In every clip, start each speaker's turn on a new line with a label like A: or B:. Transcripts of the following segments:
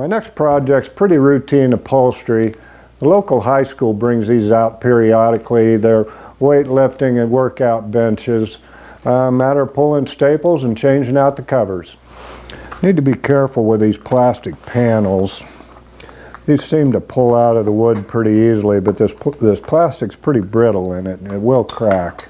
A: My next project's pretty routine upholstery. The local high school brings these out periodically. They're weightlifting and workout benches. Uh, matter of pulling staples and changing out the covers. Need to be careful with these plastic panels. These seem to pull out of the wood pretty easily, but this, this plastic's pretty brittle in it and it will crack.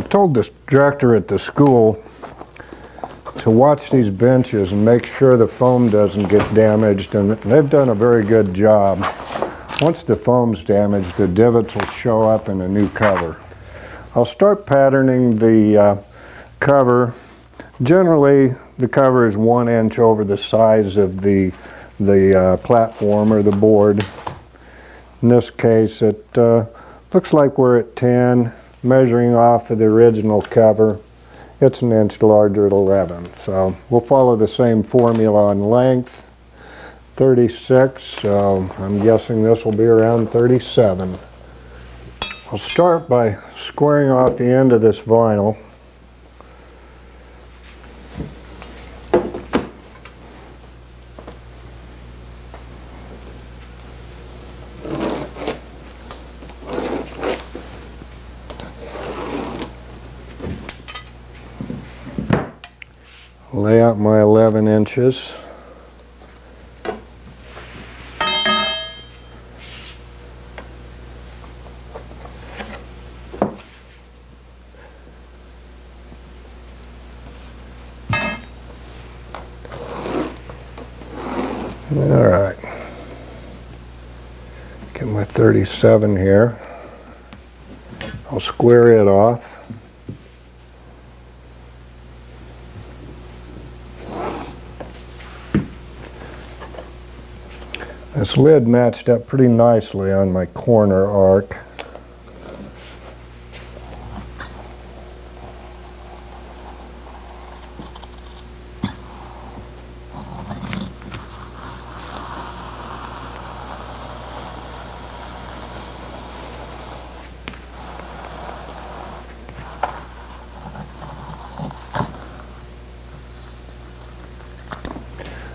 A: I've told the director at the school to watch these benches and make sure the foam doesn't get damaged, and they've done a very good job. Once the foam's damaged, the divots will show up in a new cover. I'll start patterning the uh, cover. Generally, the cover is one inch over the size of the, the uh, platform or the board. In this case, it uh, looks like we're at 10 measuring off of the original cover, it's an inch larger at 11. So we'll follow the same formula on length. 36, so I'm guessing this will be around 37. I'll start by squaring off the end of this vinyl. lay out my 11 inches. All right. Get my 37 here. I'll square it off. This lid matched up pretty nicely on my corner arc.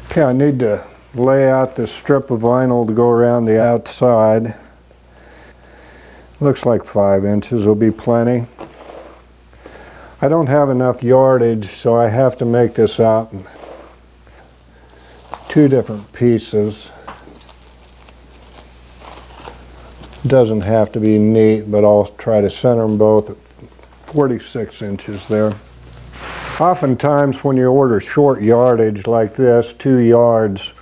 A: Okay, I need to lay out this strip of vinyl to go around the outside. Looks like five inches will be plenty. I don't have enough yardage, so I have to make this out in two different pieces. Doesn't have to be neat, but I'll try to center them both at 46 inches there. Oftentimes when you order short yardage like this, two yards,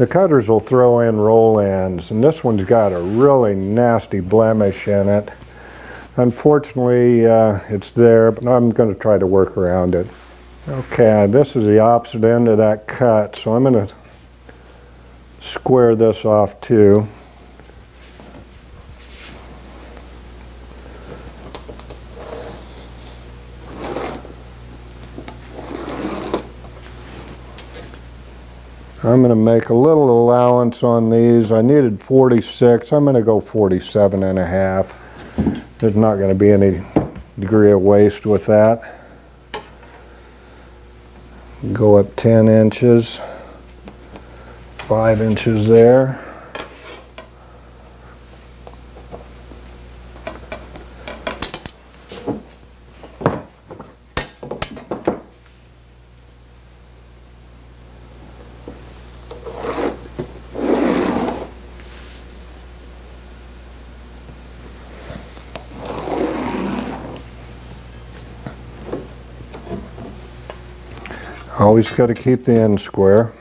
A: the cutters will throw in roll ends, and this one's got a really nasty blemish in it. Unfortunately, uh, it's there, but I'm going to try to work around it. Okay, this is the opposite end of that cut, so I'm going to square this off too. I'm going to make a little allowance on these. I needed 46. I'm going to go 47 and a half. There's not going to be any degree of waste with that. Go up 10 inches, 5 inches there. Always got to keep the end square.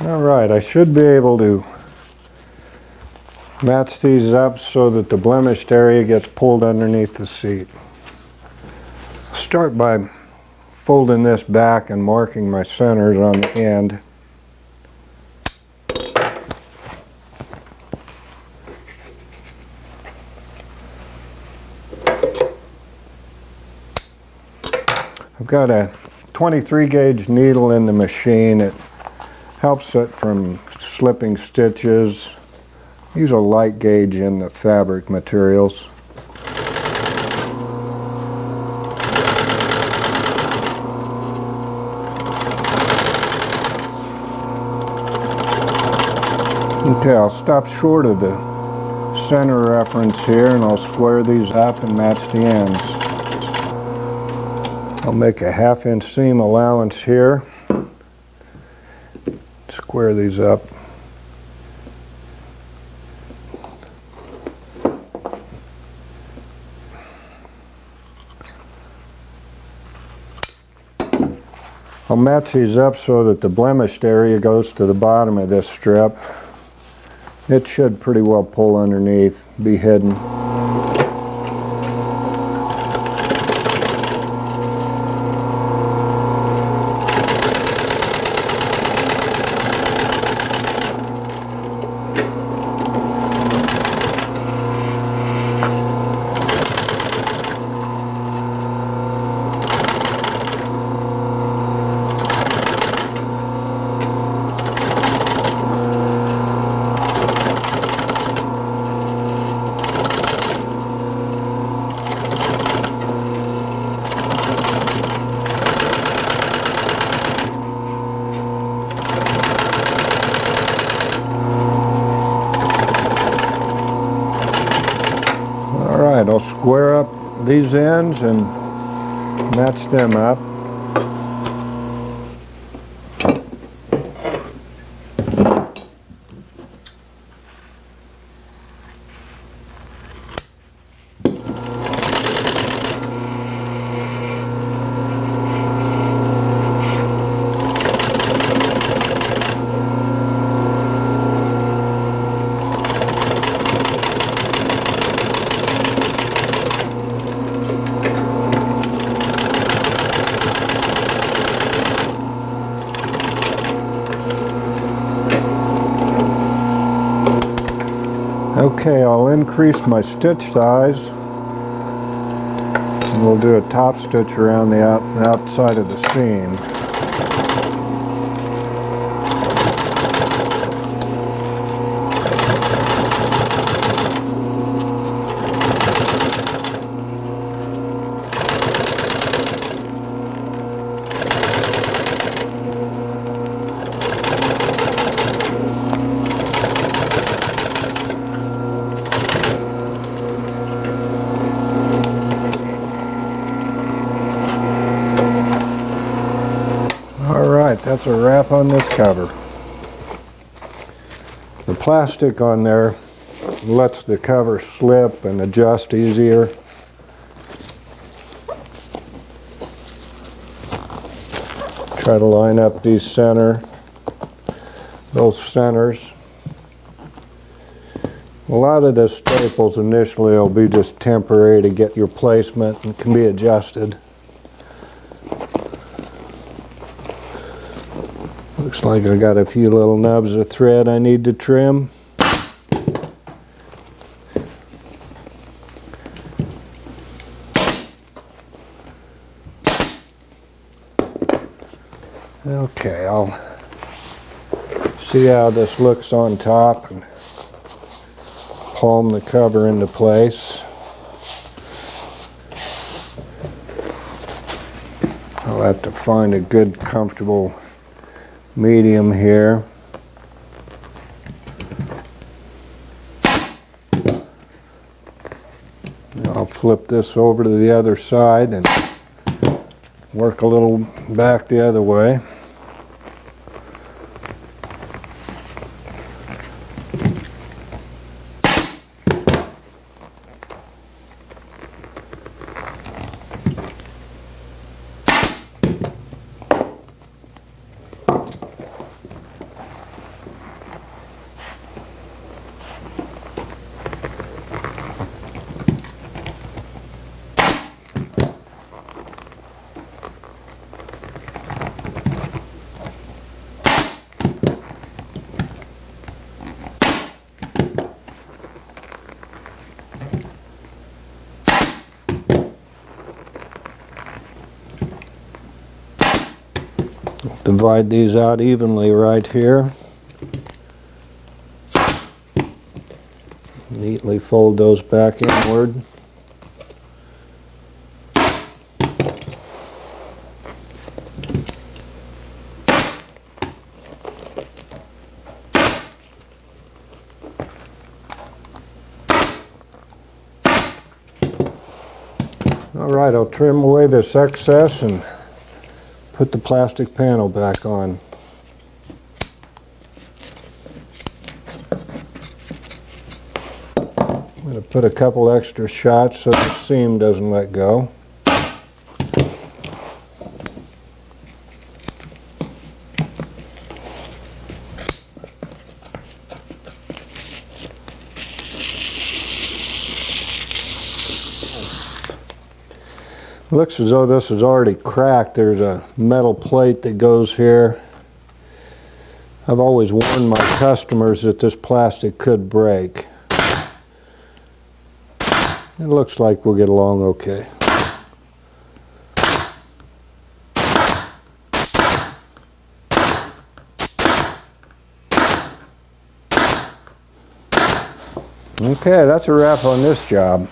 A: All right, I should be able to match these up so that the blemished area gets pulled underneath the seat. Start by folding this back and marking my centers on the end. I've got a 23 gauge needle in the machine. It helps it from slipping stitches. Use a light gauge in the fabric materials. Okay, I'll stop short of the center reference here and I'll square these up and match the ends. I'll make a half inch seam allowance here. Square these up. I'll match these up so that the blemished area goes to the bottom of this strip. It should pretty well pull underneath, be hidden. All right, I'll square up these ends and match them up. Okay, I'll increase my stitch size. And we'll do a top stitch around the out, outside of the seam. All right, that's a wrap on this cover. The plastic on there lets the cover slip and adjust easier. Try to line up these center, those centers. A lot of the staples initially will be just temporary to get your placement and can be adjusted. Looks like I got a few little nubs of thread I need to trim. Okay, I'll see how this looks on top and palm the cover into place. I'll have to find a good comfortable medium here. I'll flip this over to the other side and work a little back the other way. Divide these out evenly right here. Neatly fold those back inward. All right, I'll trim away this excess and put the plastic panel back on. I'm going to put a couple extra shots so the seam doesn't let go. Looks as though this is already cracked. There's a metal plate that goes here. I've always warned my customers that this plastic could break. It looks like we'll get along okay. Okay, that's a wrap on this job.